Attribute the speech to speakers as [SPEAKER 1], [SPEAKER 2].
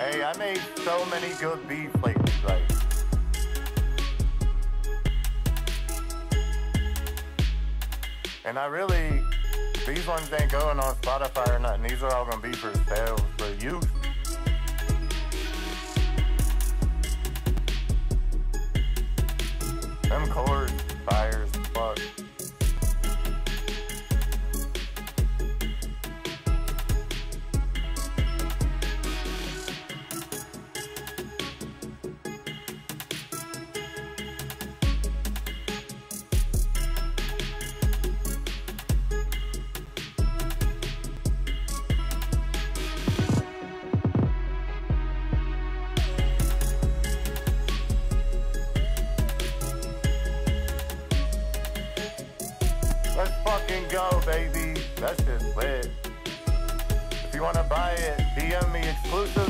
[SPEAKER 1] Hey, I made so many good beats lately, like. And I really, these ones ain't going on Spotify or nothing. These are all gonna be for sale for youth. Them chords, fires, fuck. Let's go, baby. That's just lit. If you wanna buy it, DM me exclusives